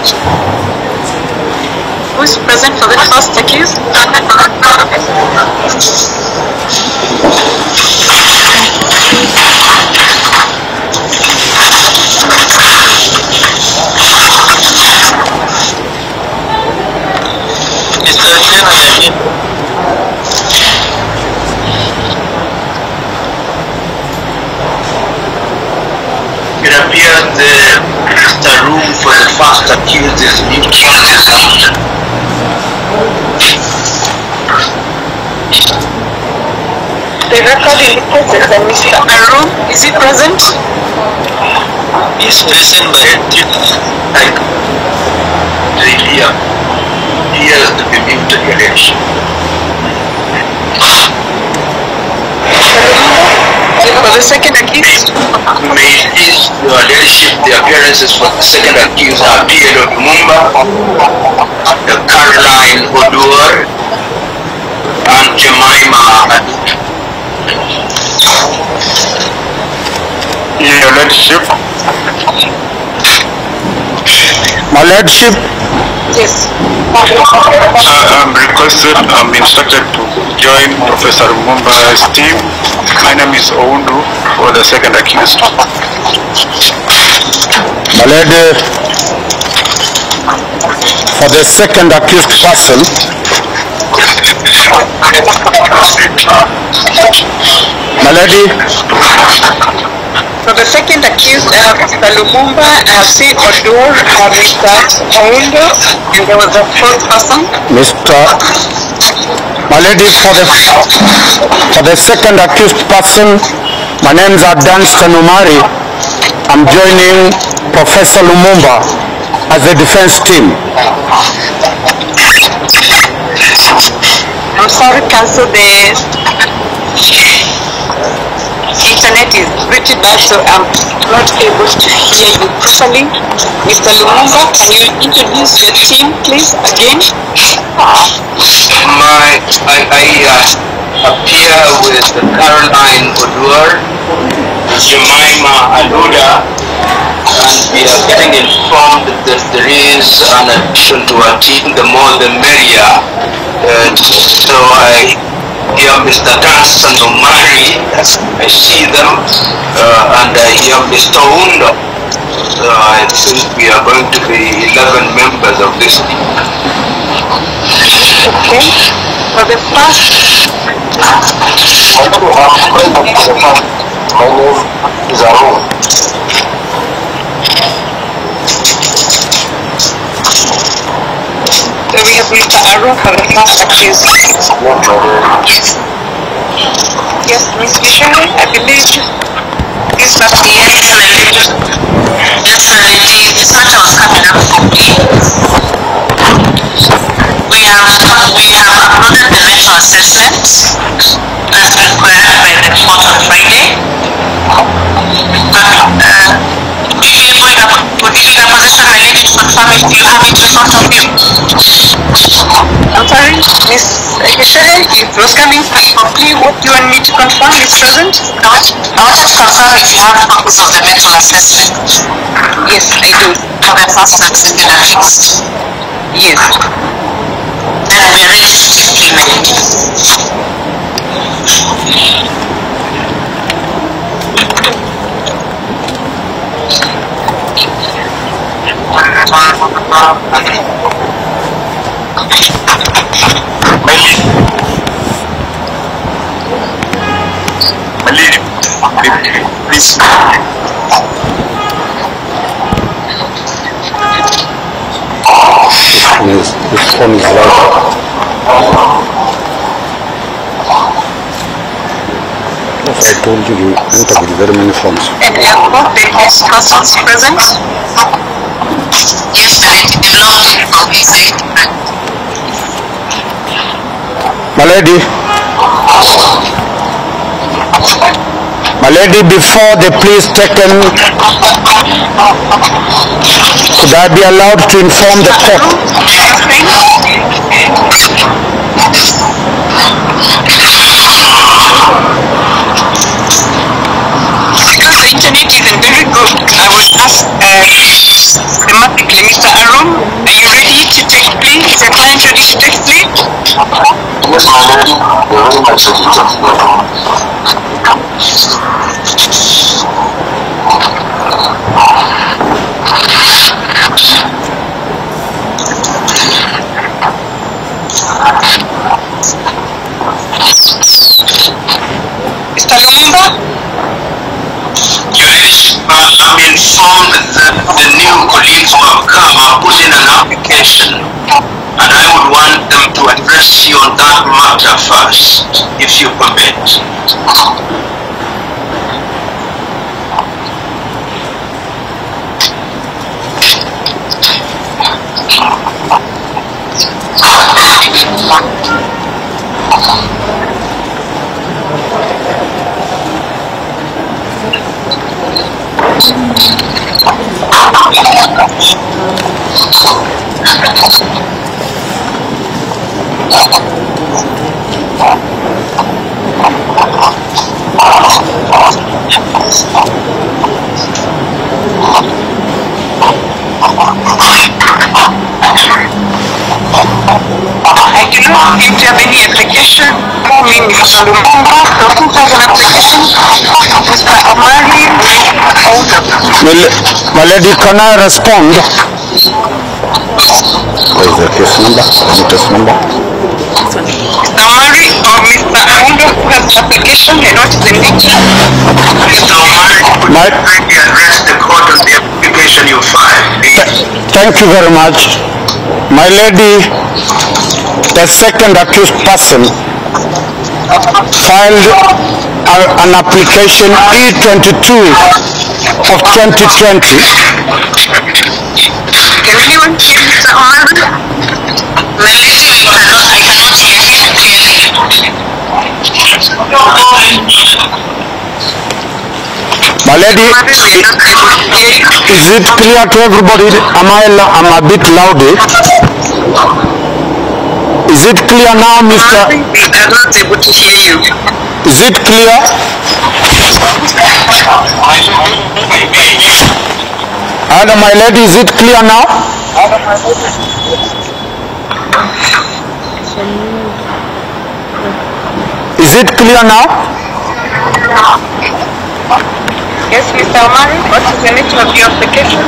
Who is present for the first accused? Mr. Chairman, it appears the, the room for the first accused is neutral. The record indicates that Mr. Arun, is he present? He's present but like really uh, he has to be muted election. For the second accused? May it please your leadership the appearances for the second accused are Pierre Lumumba, the Caroline Oduor, and Jemima Adudu. Your Lordship. My Lordship, Yes. uh, I'm requested, I'm instructed to join Professor Mumba's team. My name is Oundu for the second accused. My Lord, for the second accused person, my lady, For the second accused, uh, Mr. Lumumba, uh. Oduor, uh, Mr. Oundo, and there was a fourth person. Mr. My lady, for the, for the second accused person, my name is Danstan Omari. I'm joining Professor Lumumba as the defense team. I'm sorry, counsel, the internet is pretty bad, so I'm not able to hear you properly. Mr. Lumumba, can you introduce your team, please, again? My, I, I uh, appear with Caroline Oduor, Jemima Aluda, and we are getting informed that there is an addition to our team, the more the merrier. So I hear Mr. Danstan Omari, I see them, uh, and I hear Mr. Undo. So I think we are going to be 11 members of this team. Okay. For the first, My name is Arun. so we have Mr. Arun for the first accused. Yes, Ms. Missionary, I believe this was the Definitely, the search was coming up complete. We have, we have uploaded the mental assessment as required by the report on Friday. But, uh, would you able to, would you in a position I need to confirm if you have it in front of you? I'm sorry, Miss Secretary, it was coming complete. What do you want me to confirm is present? I want, I wanted to confirm if you have copies of the mental assessment Yes, I do. for the first and second accused. Yes. Then Yes, I told you, you enter with very many phones. And we have both the guest persons present. Yes, I did log in from his side. My lady. My lady, before the is taken, could I be allowed to inform the court? Because the internet isn't very good, ask uh. Mr. Arum, are you ready to take plea? Is your client ready to take? Yes, my lady, much ready to take. Mr. Lumumba? Your Lordship, uh, I'm the new colleagues who have come have put in an application, and I would want them to address you on that matter first, if you permit. I seem to have any application for me, Mr. Lumumba. Doesn't have an application. Mr. Omari. My la- my lady, can I respond? What is the case number? The case number? Mr. Or Mr. Has the application the nature? Mr. Kindly address the court the application you filed? Thank you very much. My lady, the second accused person filed a- an application E22 of 2020 Can anyone hear? My lady, cannot, I cannot hear you clearly. My lady, Omari, we are not able to hear you. is it clear to everybody? Am I, I'm a bit loud? Is it clear now, Mr.? Are not able to hear you. Is it clear? And my lady, is it clear now? Is it clear now? Yes, Mr. Omari, what is the nature of your application?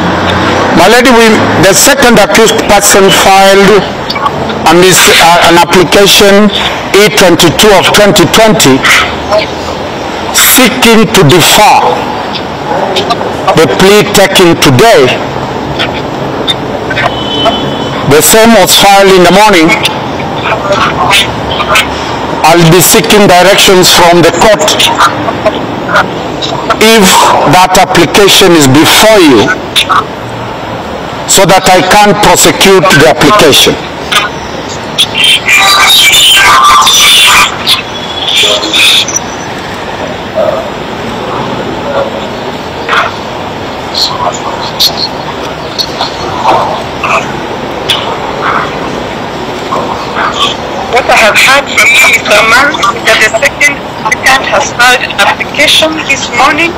My lady, we, the second accused person filed a mis, uh, an application E22 of 2020 seeking to defer the plea taken today. The same was filed in the morning. I'll be seeking directions from the court if that application is before you so that I can prosecute the application. What I have heard from you, is that the second applicant has filed an application this morning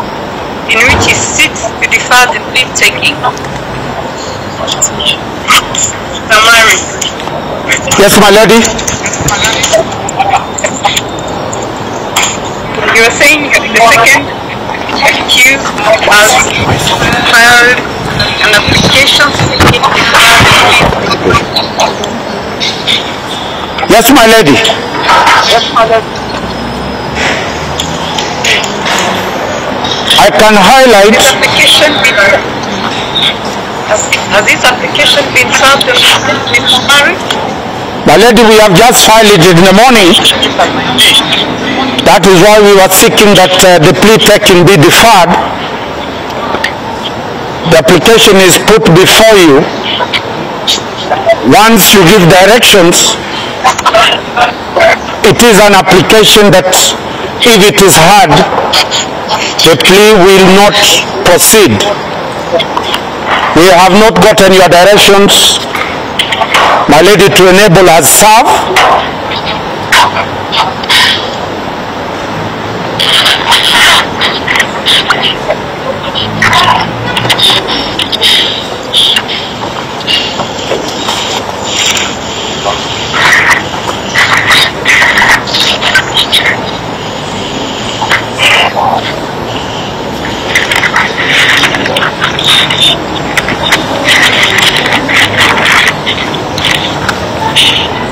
in which he seeks to defer the plea taking. Mr. Yes, my lady? you were saying the second accused has filed an application seeking defer the plea Yes, my lady. I can highlight, application been, has, has this application been filed in. Omari? my lady, we have just filed it in the morning. That is why we were seeking that uh, the plea taking be deferred. The application is put before you. Once you give directions, it is an application that if it is heard, the plea will not proceed. We have not gotten your directions, my lady, to enable us serve. Pretty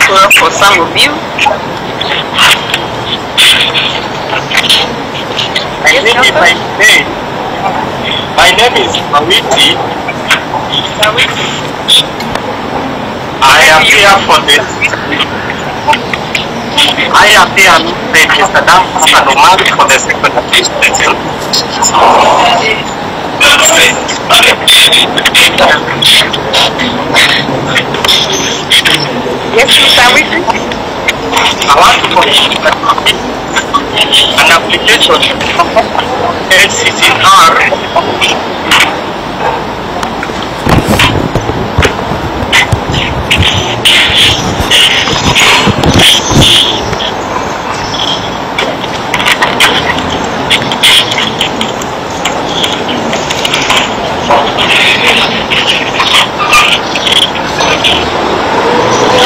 cool for some of you. My name is my name. My name is Mawiti. I am here for this. I am here with Mr. Dan Omari for the second assistant. Yes, Mr. Whitney? I want to complete an application LCCR What are you saying? something for company.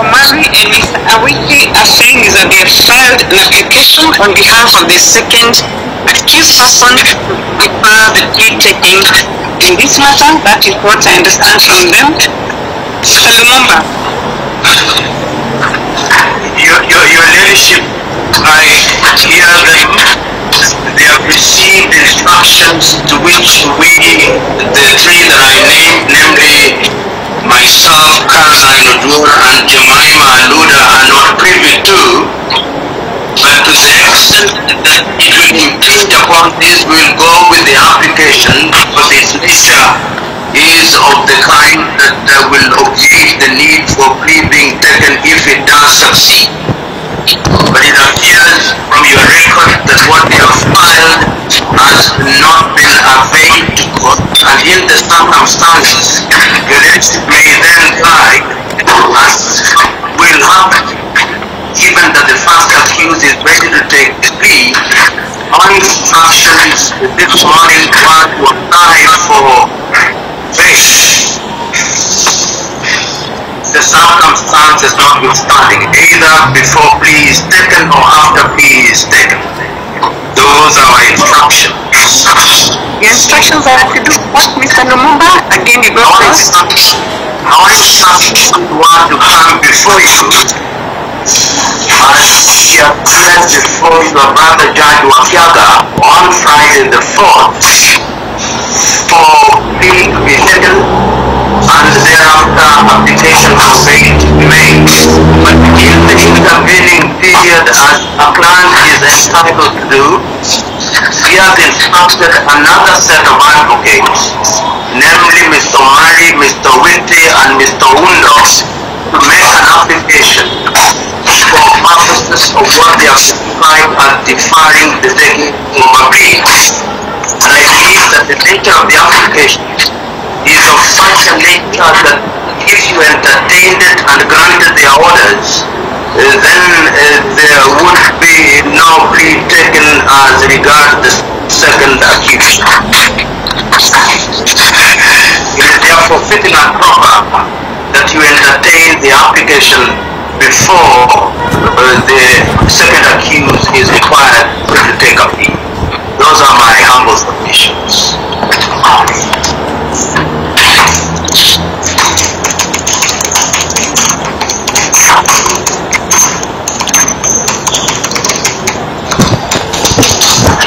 Omari is that they have filed an application on behalf of the second accused person defer the plea taking in this matter. That is what I understand from them. Mr. Lumumba, Your, your, your leadership, I hear them. They have received instructions to which we, the three that I named, namely myself, Caroline Oduor, and Jemima Aluda, are not privy to. But to the extent that it will impinge upon this, we'll go with the application because its nature is of the kind that uh, will obviate the need for plea being taken if it does succeed. But it appears from your record that what they have filed has not been availed to court, and in the circumstances, the leadership may then guide as will happen, given that the first accused is ready to take the plea, on instructions this morning were to apply for bail the circumstances notwithstanding, either before plea is taken or after plea is taken. Those are my instructions. the instructions are to do what, Mr. Lumumba? Again, you go Our first. instructions, our instructions were to come before you as she appeared before your brother Judge Wakiaga on Friday the 4th for plea to be taken and thereafter application to be made. But in the intervening period as a client is entitled to do, he has instructed another set of advocates, namely Mr. Mari, Mr. Witte, and Mr. Undo, to make an application for purposes of what they have described as deferring the taking of a plea. And I believe that the nature of the application is of such a nature that if you entertained it and granted their orders, uh, then uh, there would be now plea taken as regards the second accused. It is therefore fitting and proper that you entertain the application before uh, the second accused is required to take plea. Those are my humble submissions.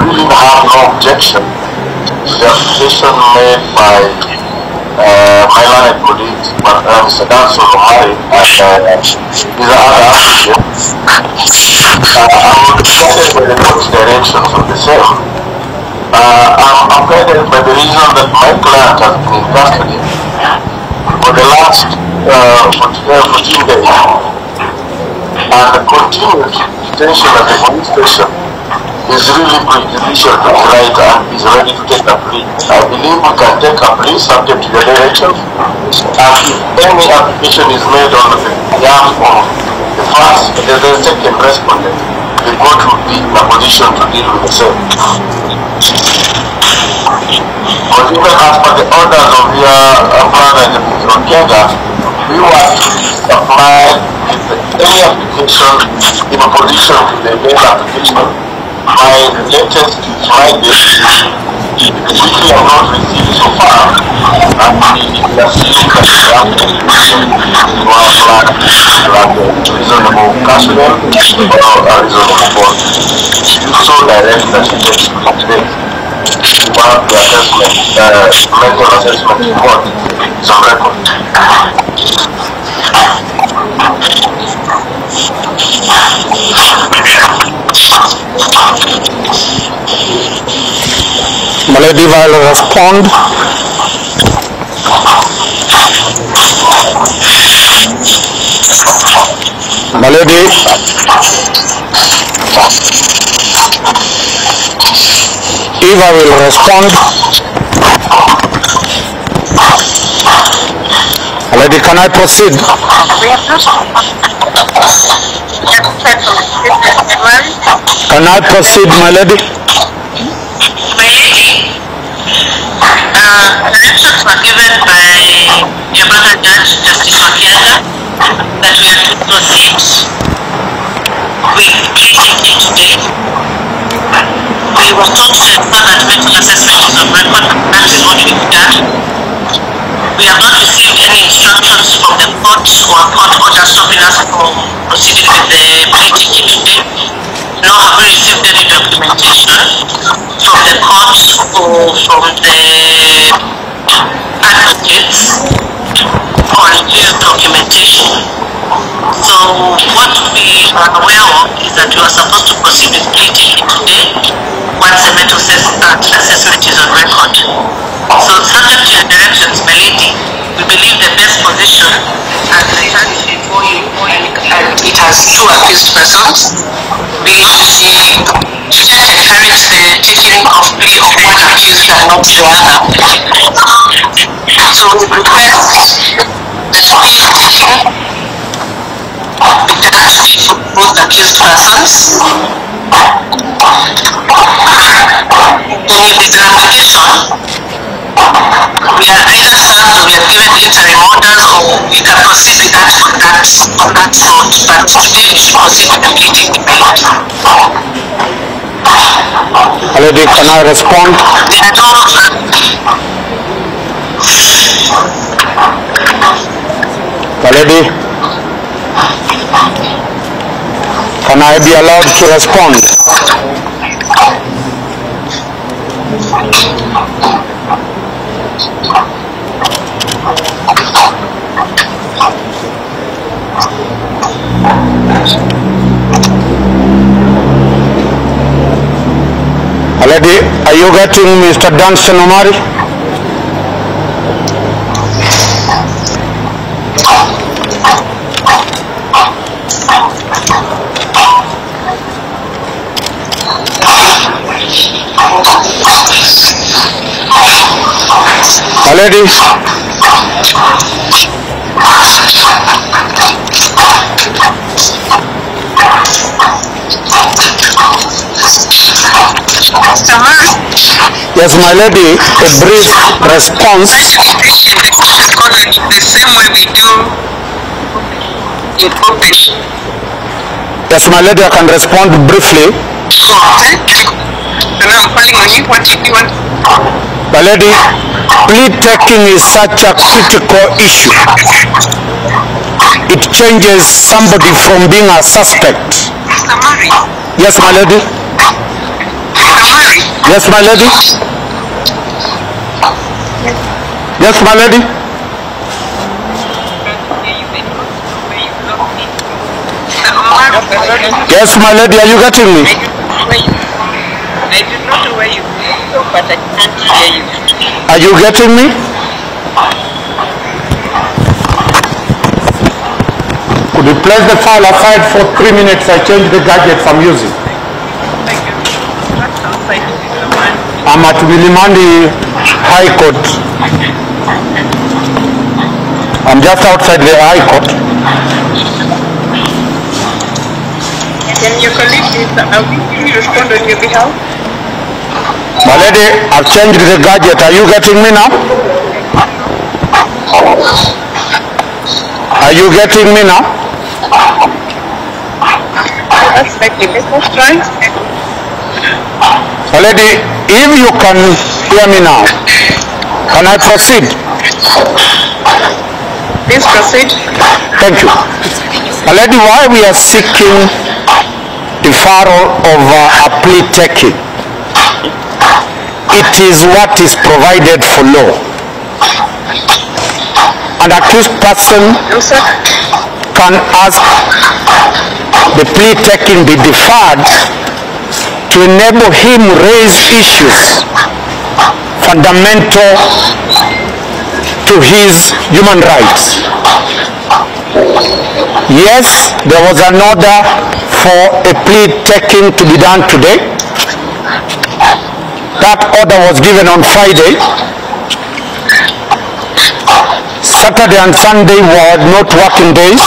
really have no objection to the application made by uh, my learned colleagues, but um, Sadan Solomari and uh, these other applicants. Uh, I would guided by the directions of the same. Uh, I'm, I'm guided by the reason that my client has been in custody for the last uh, 14 days and the continued detention at the police station is really prejudicial to his right and he's ready to take a plea. I believe we can take a plea subject to the direction and if any application is made on the behalf of the first, the, the second respondent, the court will be in a position to deal with the same. But even as per the orders of your uh, brother Mr. Kenga, we to supply with any application in opposition to the main application the latest Friday, which we have not received so far, and we are seeing that the application to our plan like a reasonable cashman or a reasonable bond. So direct that it takes today. One of the assessment, uh, mental assessment report is on record. Malady will respond. Malady. Eva will respond. Malady, can I proceed? Can I proceed, my lady? My lady, uh, directions were given by your brother judge, Justice Wakiaga, that we are to proceed with plea taking today. We were told to ensure that mental assessment is on record, and that is what we've done. We have not received any instructions from the court or court order stopping us from proceeding with the plea taking today. We received any documentation from the court or from the advocates on this documentation. So what we are aware of is that we are supposed to proceed with plea taking today once the assess- uh, assessment is on record. So subject to your directions, my lady, we believe the best position as stand before you has two accused persons. We just encourage the taking of plea of one accused and not the other. So we request the done for both accused persons. Then if there's an application, we are either served we are given interim orders or we can proceed with that on that on that front. But today we should proceed with the. Lady, can I respond? There are no Lady, can I be allowed to respond? Lady, are you getting Mr. Danstan Omari? Mr. Yes, my lady, a brief response. the same way we do in. Yes, my lady, I can respond briefly. Thank you. So now I'm calling on you. What do you want? My lady, plea taking is such a critical issue. It changes somebody from being a suspect. Yes, my lady. Yes, my lady. Yes, my lady. Yes, my lady, are you getting me? I do not know where you go, but I can't hear you. Are you getting me? Could you place the file aside for three minutes? I change the gadgets I'm using. That's outside Mr. Murray. I'm at Milimani High Court. I'm just outside the High Court. Can your colleague, Mr. Awiki, uh, respond on your behalf? My lady, I've changed the gadget. Are you getting me now? Are you getting me now? That's like the business trying. My lady, if you can hear me now, can I proceed? Please proceed. Thank you. My lady, why we are seeking deferral of uh, a plea taking? It is what is provided for law. An accused person can ask the plea taking be deferred to enable him raise issues fundamental to his human rights. Yes, there was an order for a plea taking to be done today. That order was given on Friday. Saturday and Sunday were not working days.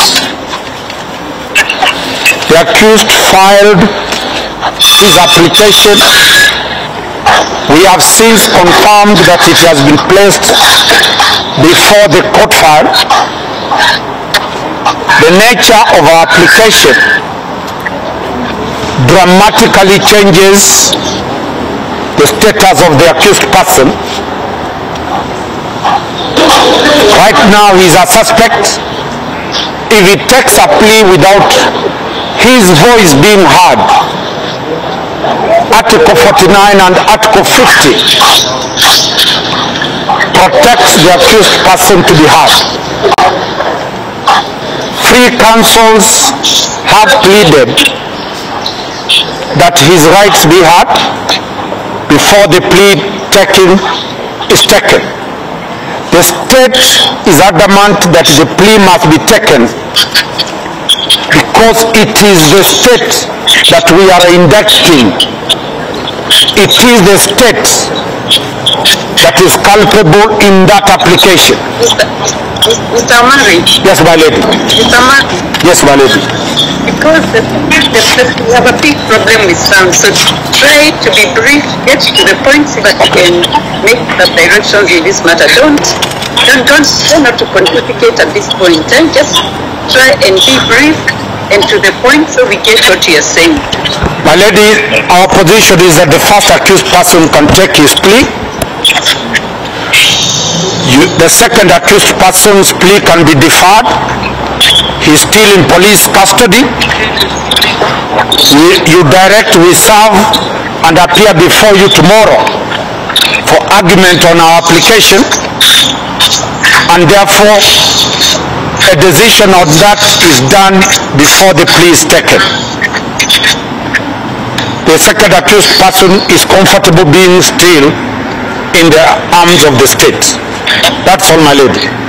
The accused filed his application. We have since confirmed that it has been placed before the court file. The nature of our application dramatically changes the status of the accused person. Right now, he is a suspect. If he takes a plea without his voice being heard, Article 49 and Article 50 protects the accused person to be heard. Free counsels have pleaded that his rights be heard before the plea taking is taken. The state is adamant that the plea must be taken because it is the state that we are indicting. It is the state that is culpable in that application. Mr. Mr. Yes, my lady. Mr. Yes, my lady. Because the, we have a big problem with sound, so try to be brief, get to the point so that you can make the directions in this matter. Don't, don't, don't try not to pontificate at this point. Just try and be brief and to the point so we get what you're saying. My lady, our position is that the first accused person can take his plea. You, the second accused person's plea can be deferred. He's still in police custody. We, you direct, we serve and appear before you tomorrow for argument on our application. And therefore, a decision on that is done before the plea is taken. The second accused person is comfortable being still in the arms of the state. That's all, my lady.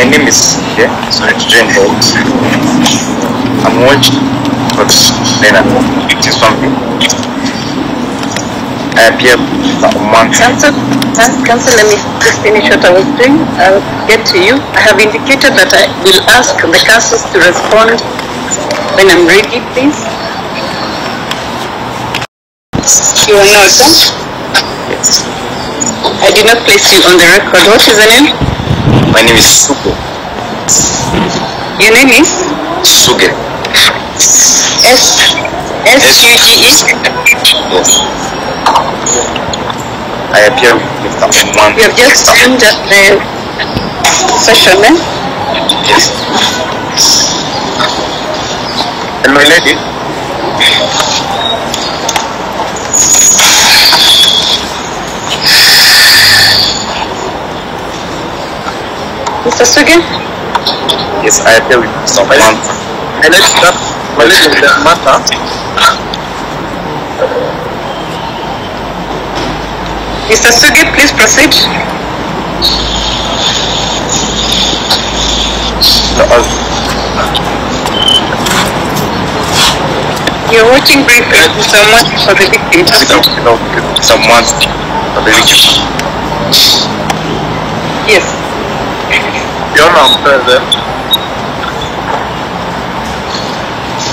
My name is yeah, so it's Jane Bolt. I'm watching but then I'm fifty something. I appear about a month. Council, uh, Council, let me just finish what I was doing. I'll get to you. I have indicated that I will ask the councils to respond when I'm ready, please. You are not done? Yes. I did not place you on the record. What is the name? My name is Suge. Your name is Suge. S S U G E. Yes. I appear with Mr. Oman. You have just joined the session, eh? Yes. And my lady, Mr. Suge? yes, I appear with Mr. Oman. My lady, that, my lady, the matter, Mr. Suge, please proceed. You're watching briefly someone for the victim. without, without someone of the region. Yes. Your now present,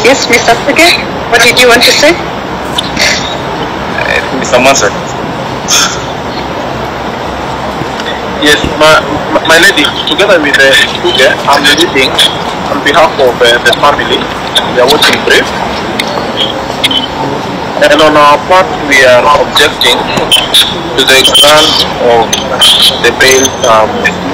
Yes, Mr. Suge? What did you want to say? Mr. Manson. yes, my, my, my lady, together with the uh, Sugar, I'm reading on behalf of uh, the family, we are watching brief. And on our part, we are objecting to the grant of the bail um,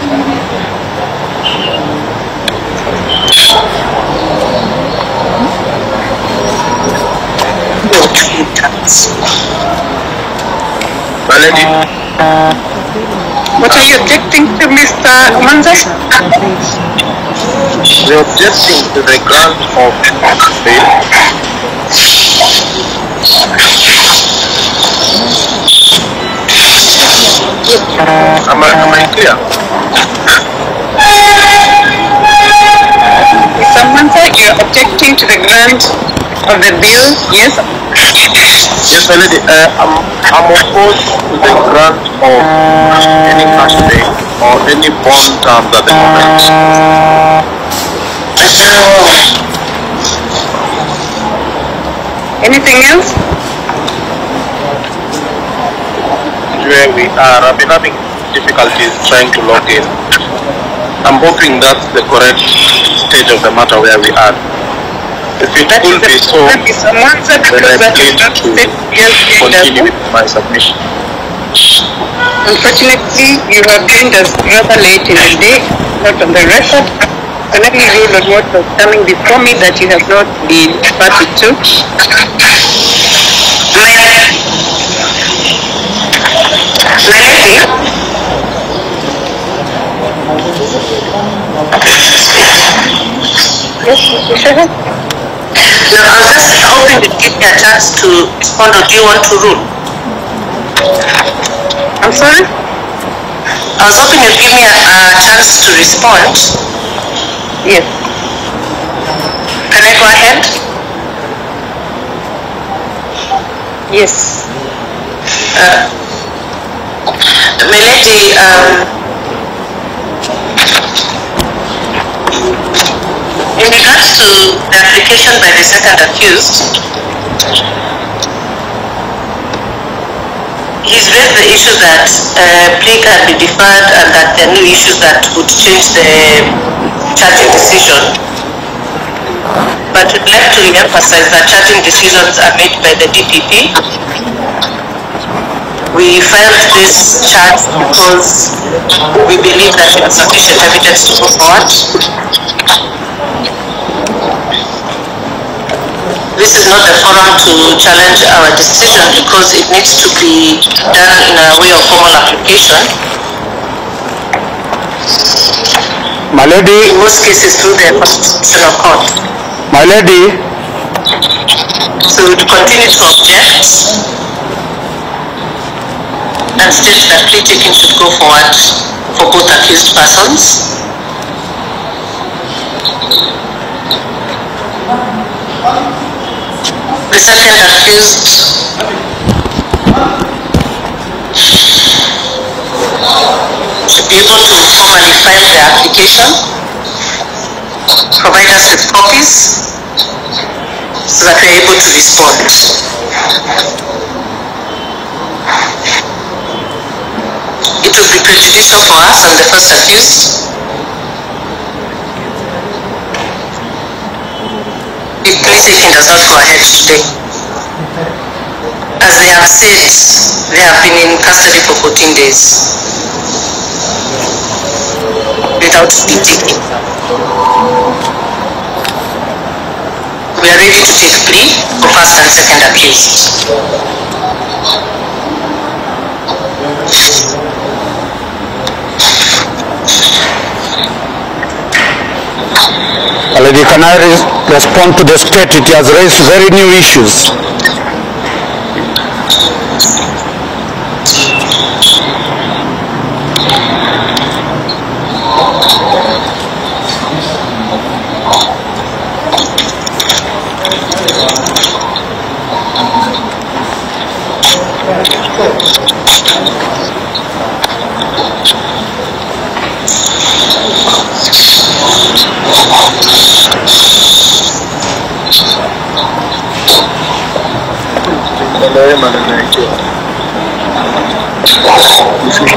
my lady, What are you objecting to, Mr. Manza? we are objecting to the grant of bail Am I, am I clear? You're objecting to the grant of the bill, yes? Yes, my lady, uh, I'm, I'm opposed to the grant of any cash pay or any bond terms at the moment. Anything else? Where we are, I've been having difficulties trying to log in. I'm hoping that's the correct stage of the matter where we are. If it That the be so. Then I plead to continue with my submission. Unfortunately, you have joined us rather late in the day, not on the record. Can only rule on what was coming before me that you have not been party to. Yes, Mr. Shepherd? no, I was just hoping to give you a chance to respond or do you want to rule? I'm sorry? I was hoping you'd give me a, a chance to respond. Yes. Can I go ahead? Yes. Uh, My lady, um, in regards to the application by the second accused, he's raised the issue that uh, plea can be deferred and that there are new issues that would change the charging decision. But we'd like to re-emphasize that charging decisions are made by the DPP we filed this charge because we believe that we have sufficient evidence to go forward. This is not the forum to challenge our decision because it needs to be done in a way of formal application. My lady, In most cases through the constitutional court. my lady, So we continue to object and state that plea taking should go forward for both accused persons. The second accused to be able to formally file the application, provide us with copies, so that we're able to respond. It would be prejudicial for us and the first accused if plea taking does not go ahead today. As they have said, they have been in custody for 14 days without plea taking. We are ready to take plea for first and second accused. Lady, can I respond to the state? It has raised very new issues. Hello, my name is Joe. This is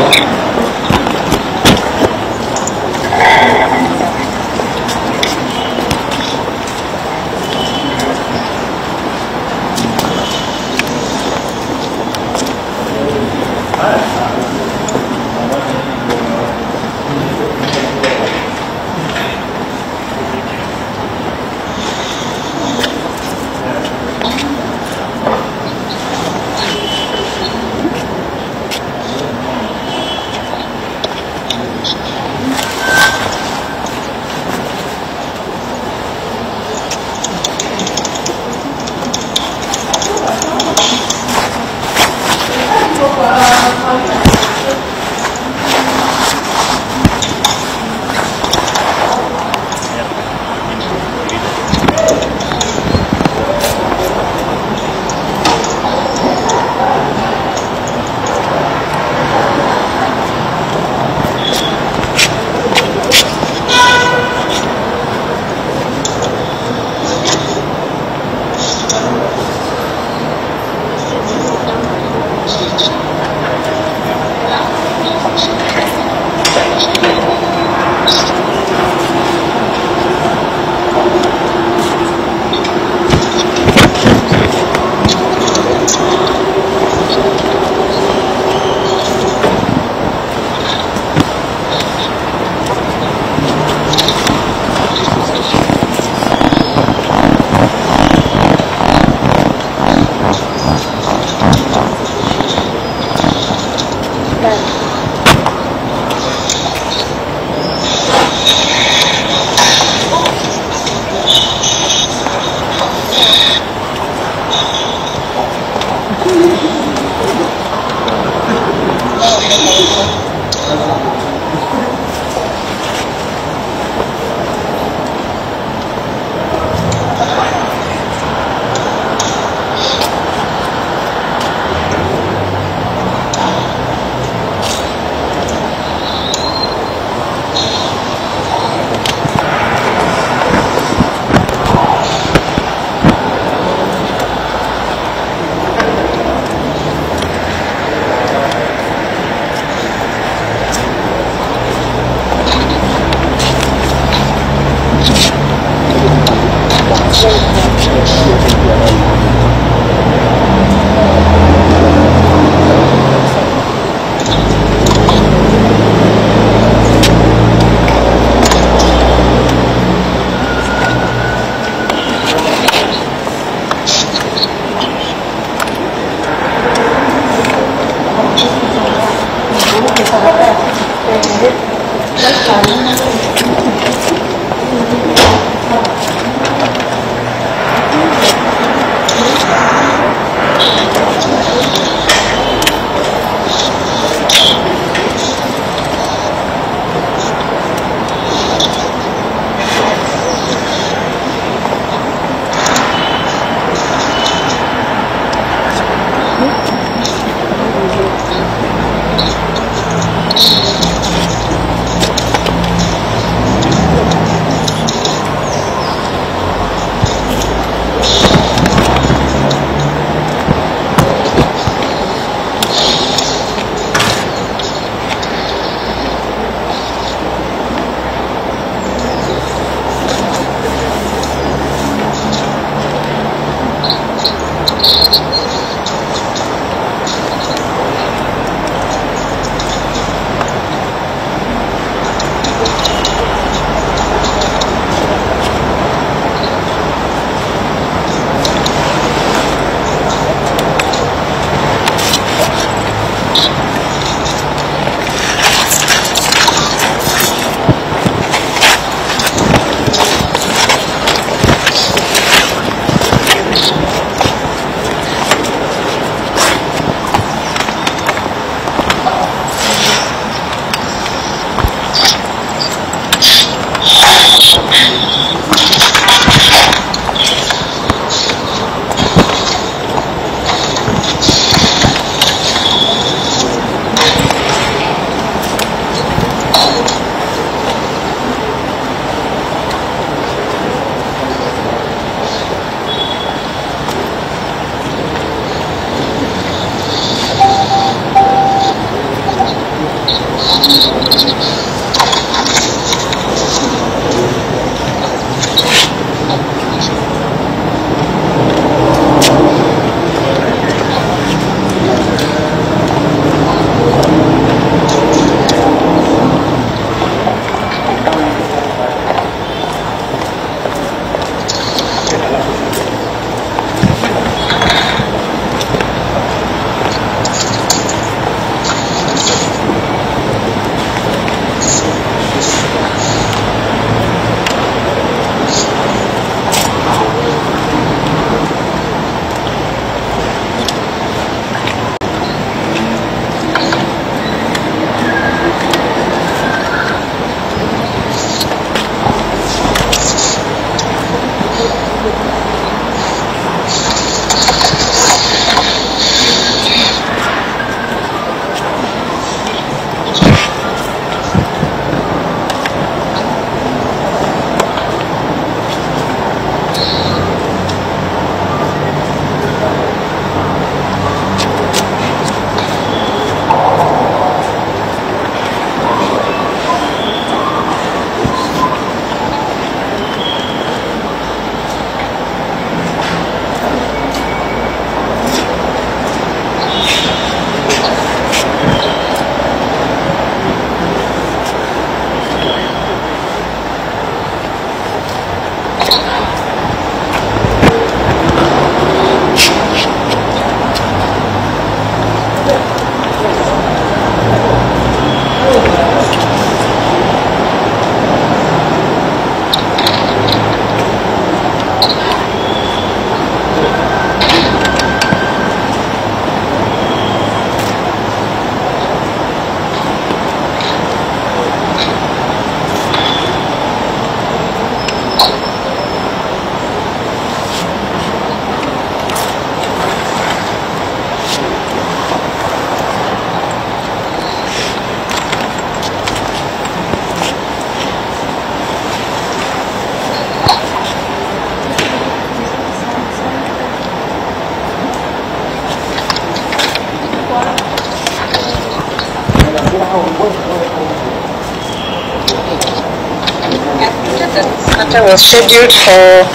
scheduled for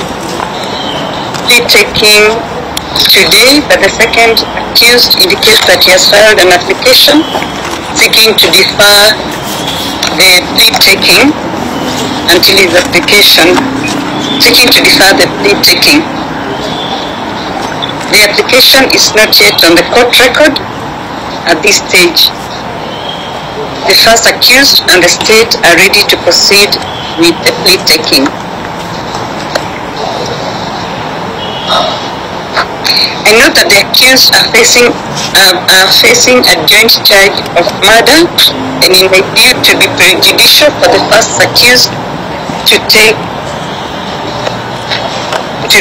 plea taking today, but the second accused indicates that he has filed an application seeking to defer the plea taking until his application, seeking to defer the plea taking. The application is not yet on the court record at this stage. The first accused and the state are ready to proceed with the plea taking. I note that the accused are facing uh, are facing a joint charge of murder, and it my view, to be prejudicial for the first accused to take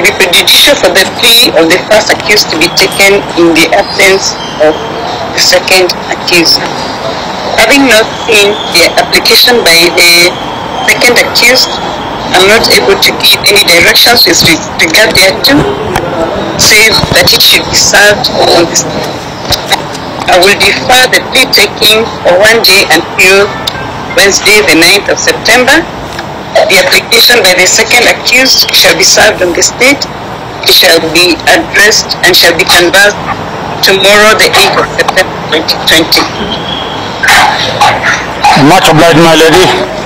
will be prejudicial for the plea of the first accused to be taken in the absence of the second accused. Having not seen the application by the second accused, I'm not able to give any directions with regard thereto, save that it should be served on this. I will defer the plea taking for one day until Wednesday, the 9th of September. The application by the second accused shall be served on the state. It shall be addressed and shall be conversed tomorrow, the 8th of September 2020. Much obliged, my lady.